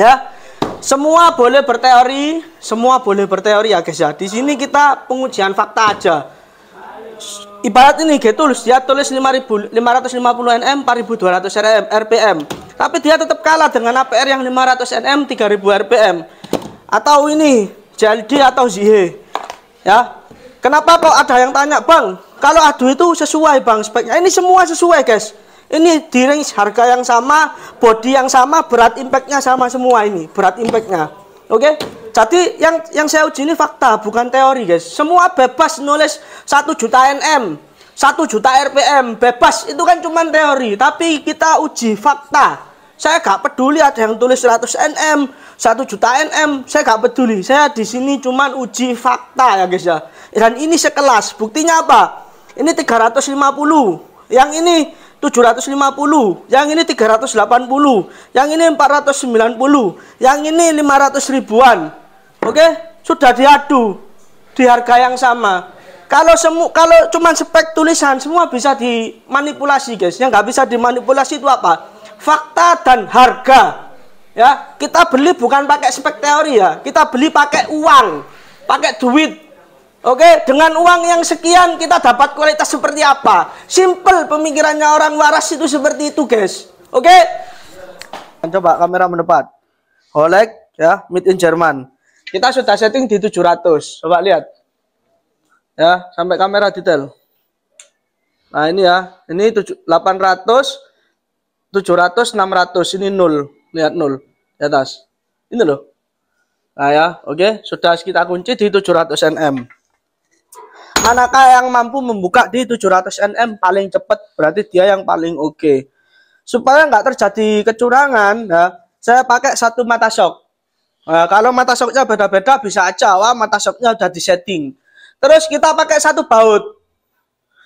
Ya. Semua boleh berteori, semua boleh berteori ya guys ya. Di sini kita pengujian fakta aja. Ibarat ini gitu dia tulis 5550 nm 4200 rm rpm. Tapi dia tetap kalah dengan APR yang 500 nm 3000 rpm. Atau ini JLD atau ZH. Ya. Kenapa kok ada yang tanya, "Bang, kalau adu itu sesuai, Bang, speknya?" Ini semua sesuai, guys. Ini di range harga yang sama, body yang sama, berat impactnya sama semua ini, berat impactnya. Oke? Jadi yang yang saya uji ini fakta, bukan teori, guys. Semua bebas nulis 1 juta nm, 1 juta rpm, bebas. Itu kan cuma teori, tapi kita uji fakta. Saya gak peduli ada yang tulis 100 nm, 1 juta nm, saya gak peduli. Saya di sini cuma uji fakta ya, guys ya. Dan ini sekelas. Buktinya apa? Ini 350. Yang ini 750, yang ini 380, yang ini 490, yang ini 500 ribuan. Oke, sudah diadu di harga yang sama. Kalau semu kalau cuma spek tulisan semua bisa dimanipulasi, guys. Yang nggak bisa dimanipulasi itu apa? Fakta dan harga. Ya, kita beli bukan pakai spek teori ya. Kita beli pakai uang, pakai duit, Oke, dengan uang yang sekian kita dapat kualitas seperti apa? Simple pemikirannya orang waras itu seperti itu, guys. Oke? Coba kamera mendepat. Holek ya, made in Jerman. Kita sudah setting di 700. Coba lihat. Ya, sampai kamera detail. Nah, ini ya. Ini 800 700 600 ini 0. Lihat 0 di atas. Ini loh. Nah ya, oke, sudah kita kunci di 700 nm. Manakah yang mampu membuka di 700 nm paling cepat berarti dia yang paling oke. Okay. Supaya nggak terjadi kecurangan, ya, saya pakai satu mata shock. Nah, kalau mata shocknya beda-beda bisa aja, wah mata shocknya udah disetting. Terus kita pakai satu baut.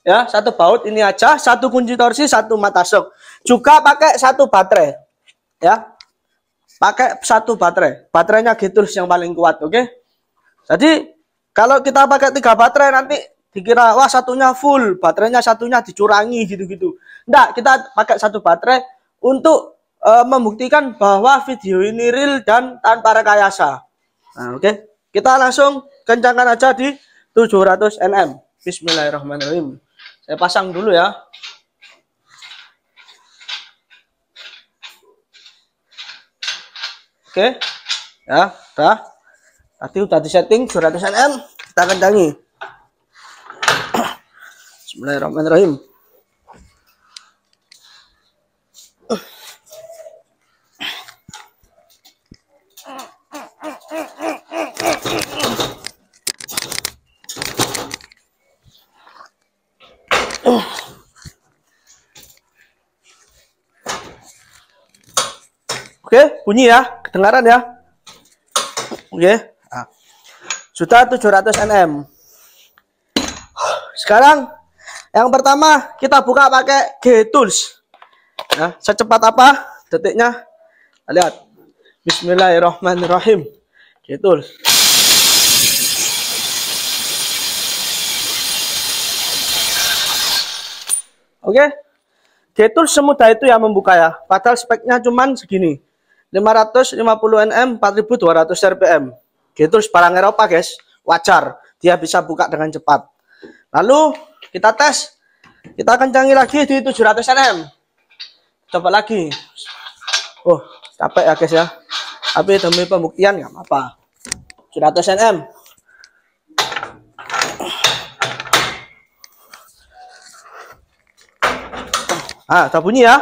Ya, satu baut ini aja, satu kunci torsi, satu mata shock. Juga pakai satu baterai. Ya. Pakai satu baterai. Baterainya gitu yang paling kuat, oke? Okay? Jadi kalau kita pakai tiga baterai nanti dikira wah satunya full, baterainya satunya dicurangi gitu-gitu. Enggak, kita pakai satu baterai untuk uh, membuktikan bahwa video ini real dan tanpa rekayasa. Nah, oke. Okay. Kita langsung kencangkan aja di 700 nm. Bismillahirrahmanirrahim. Saya pasang dulu ya. Oke. Okay. Ya, udah. Tadi udah disetting 200 nm, kita kencangi. Bismillahirrahmanirrahim. Oke, bunyi ya, kedengaran ya. Oke. Sudah 700 nm. Sekarang yang pertama kita buka pakai G tools. Nah, secepat apa detiknya? Lihat. Bismillahirrahmanirrahim. G tools. Oke. Okay? Tools semudah itu ya membuka ya. Padahal speknya cuman segini. 550 nm 4200 rpm. Gitu barang Eropa guys, wajar dia bisa buka dengan cepat. Lalu kita tes, kita kencangi lagi di 700 nm. Coba lagi. Oh, capek ya guys ya. Tapi demi pembuktian nggak apa-apa. 700 nm. Ah, tak bunyi ya.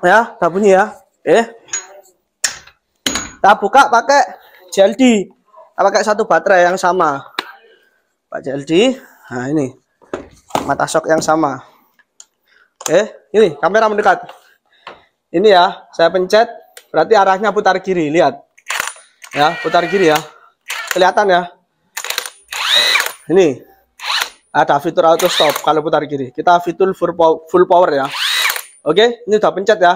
Ya, tak bunyi ya. Eh. Kita buka pakai JLD pakai satu baterai yang sama? Pak JLD nah ini. Mata shock yang sama. Oke ini kamera mendekat. Ini ya saya pencet. Berarti arahnya putar kiri lihat. Ya putar kiri ya. Kelihatan ya? Ini. Ada fitur auto stop kalau putar kiri. Kita fitur full power, full power ya. Oke ini udah pencet ya.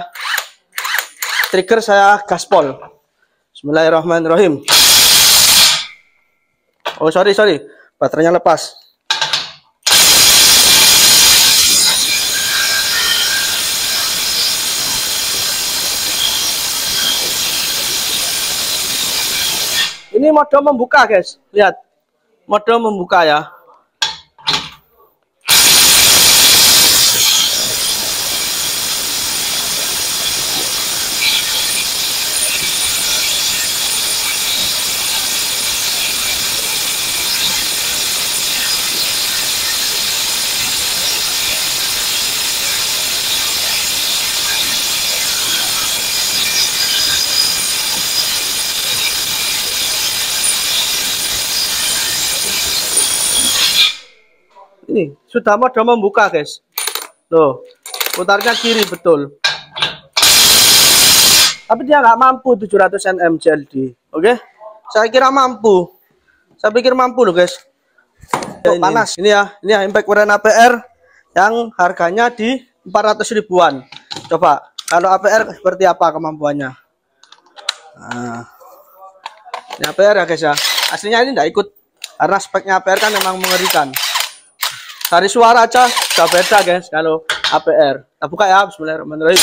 Trigger saya gaspol Bismillahirrahmanirrahim. Oh, sorry, sorry. Baterainya lepas. Ini mode membuka, guys. Lihat. Mode membuka ya. Ini. Sudah mode membuka guys. Loh putarnya kiri betul. Tapi dia nggak mampu 700 nm JLD oke? Okay? saya kira mampu. Saya pikir mampu loh guys. Oh, panas. ini ya ini ya impact warren APR yang harganya di 400 ribuan. Coba kalau APR seperti apa kemampuannya? Nah. Ini APR ya guys ya. Aslinya ini tidak ikut karena speknya APR kan memang mengerikan dari suara aja beda guys kalau APR. Kita buka ya, Bismillahirrahmanirrahim.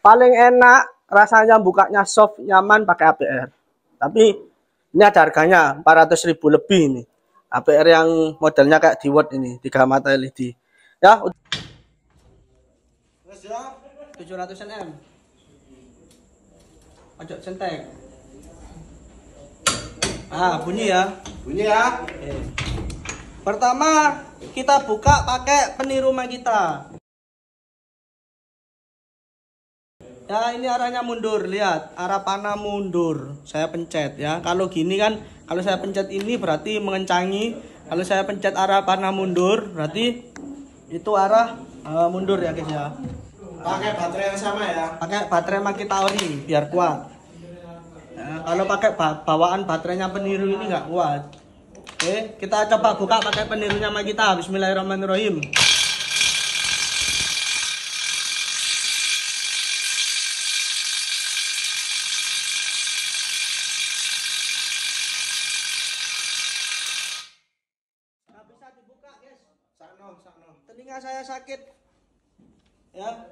Paling enak rasanya bukanya soft, nyaman pakai APR. Tapi ini ada harganya 400 ribu lebih ini. APR yang modelnya kayak di Word ini, 3 mata LED. Ya. 700 nm. Ojo centeng. Ah, bunyi ya. Bunyi ya. Oke. Pertama, kita buka pakai peniru kita. Ya, ini arahnya mundur. Lihat, arah panah mundur. Saya pencet ya. Kalau gini kan, kalau saya pencet ini berarti mengencangi. Kalau saya pencet arah panah mundur, berarti itu arah uh, mundur ya guys ya. Pakai baterai yang sama ya. Pakai baterai Makita Ori biar kuat. Nah, kalau pakai bawaan baterainya peniru ini nggak kuat. Oke, kita coba buka pakai penirunya sama kita. Bismillahirrahmanirrahim. Telinga saya sakit. Ya,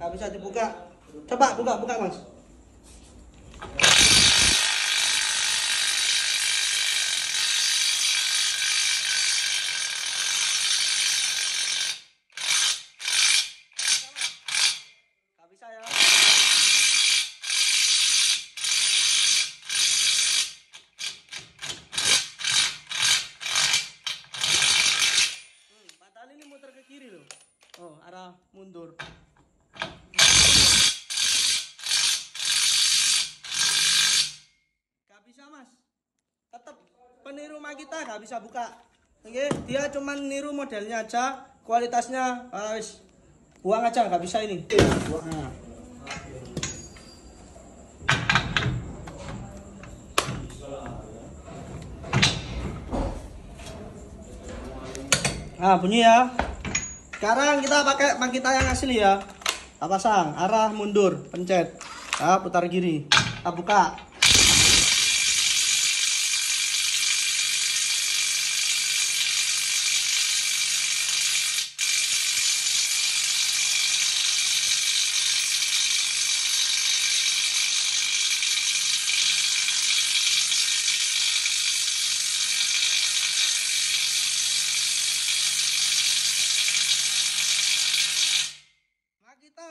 nggak bisa dibuka. Coba buka, buka mas. Oh, arah mundur. Gak bisa, Mas. Tetap peniru kita gak bisa buka. Oke, dia cuma niru modelnya aja, kualitasnya guys. buang aja gak bisa ini. Nah. Nah, bunyi ya. Sekarang kita pakai kita yang asli ya. Kita pasang, arah mundur, pencet. Kita putar kiri. Kita buka.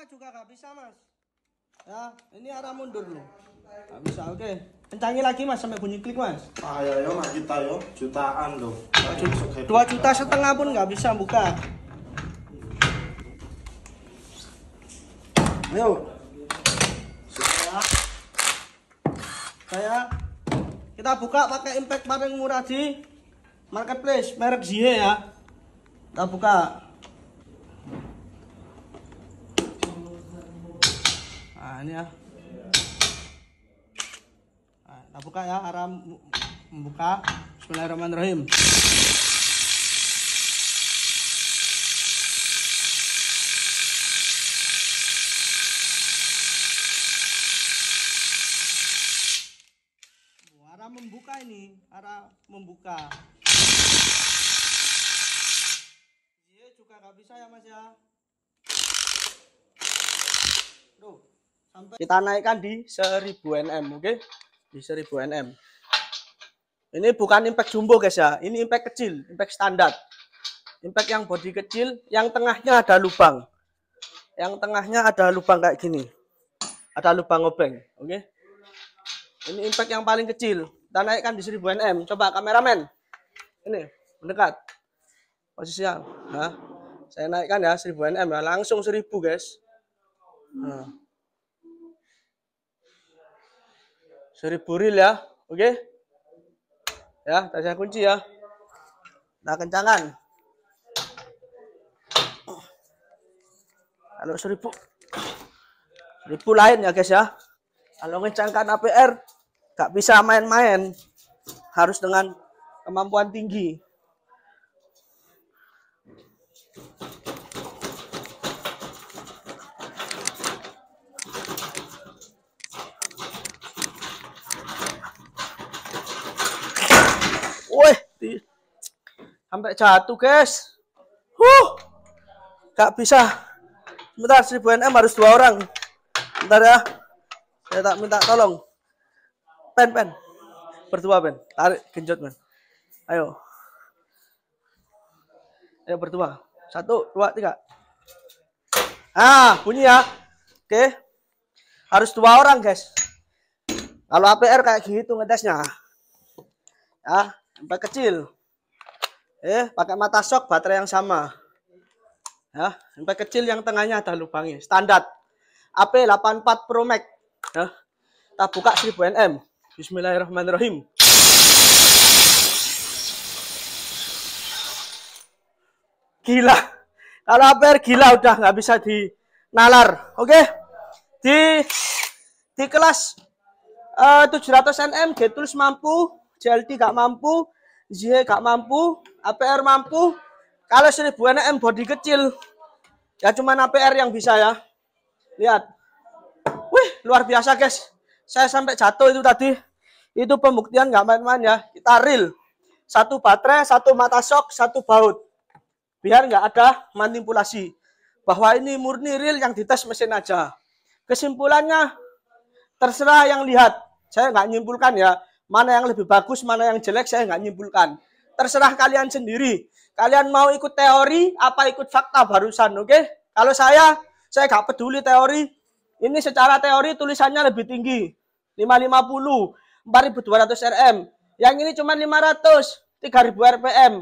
Juga gak bisa mas. Ya ini arah mundur loh gak bisa oke. Okay. kencangi lagi mas sampai bunyi klik mas. Ah ya yo nah kita yo jutaan loh. Dua juta. setengah pun nggak bisa buka. Ayo. Saya saya kita buka pakai impact paling murah di marketplace merek Zie ya. Kita buka ini ya. Nah, kita buka ya arah membuka. Bismillahirrahmanirrahim. Arah membuka ini arah membuka. Iya juga nggak bisa ya mas ya. Tuh kita naikkan di 1000 nm oke? Di 1000 nm ini bukan impact jumbo guys ya. Ini impact kecil impact standar. Impact yang body kecil yang tengahnya ada lubang. Yang tengahnya ada lubang kayak gini. Ada lubang obeng oke? Ini impact yang paling kecil. Kita naikkan di 1000 nm coba kameramen. Ini mendekat. Posisinya. Nah saya naikkan ya 1000 nm ya. Langsung 1000 guys. Nah. 1000 reel ya oke? Ya saya kunci ya. Nah kencangan. Kalau 1000 1000 lain ya guys ya. Kalau ngencangkan APR gak bisa main-main. Harus dengan kemampuan tinggi Wih, sampai jatuh guys. Huh, gak bisa. Bentar, 1000 NM harus dua orang. Bentar ya. Saya tak minta tolong. Pen, pen. Berdua, pen. Tarik, genjot, men. Ayo. Ayo berdua. Satu, dua, tiga. Ah, bunyi ya. Oke. Harus dua orang, guys. Kalau APR kayak gitu ngetesnya. Ya, sampai kecil. Eh, pakai mata shock baterai yang sama. Ya, sampai kecil yang tengahnya ada lubangnya. Standar. AP84 Pro Max. Ya. Kita buka 1000 nm. Bismillahirrahmanirrahim. Gila. Kalau APR gila udah nggak bisa dinalar. Oke. Di di kelas uh, 700 nm Getools mampu, JLT gak mampu, ZH gak mampu, APR mampu. Kalau 1000 nm body kecil, ya cuman APR yang bisa ya. Lihat. Wih, luar biasa guys. Saya sampai jatuh itu tadi. Itu pembuktian nggak main-main ya. Kita real. Satu baterai, satu mata shock, satu baut. Biar nggak ada manipulasi. Bahwa ini murni real yang dites mesin aja. Kesimpulannya, terserah yang lihat. Saya nggak nyimpulkan ya. Mana yang lebih bagus, mana yang jelek, saya nggak nyimpulkan. Terserah kalian sendiri. Kalian mau ikut teori, apa ikut fakta barusan, oke? Okay? Kalau saya, saya nggak peduli teori. Ini secara teori tulisannya lebih tinggi. 550, 4200 rm. Yang ini cuma 500, 3000 rpm.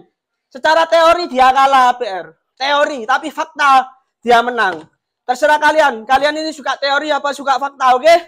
Secara teori dia kalah APR. Teori, tapi fakta dia menang. Terserah kalian. Kalian ini suka teori apa suka fakta, oke? Okay?